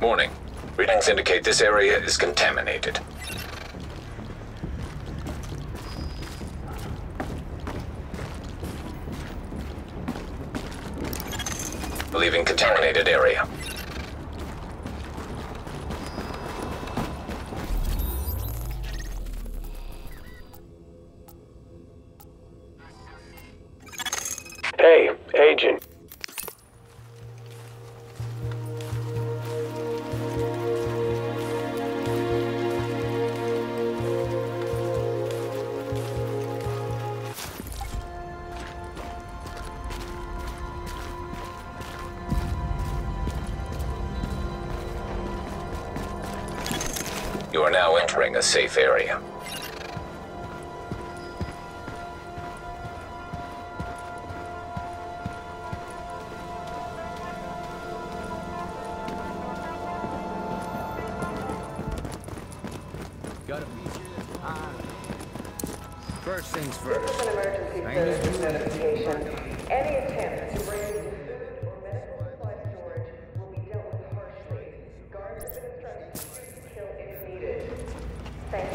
Morning. Readings indicate this area is contaminated. Leaving contaminated area. Hey, Agent. You are now entering a safe area. Got a? First things first. An emergency I need service Hey,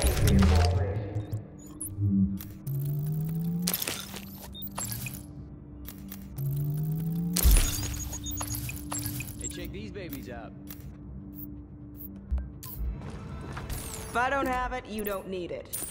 check these babies out. If I don't have it, you don't need it.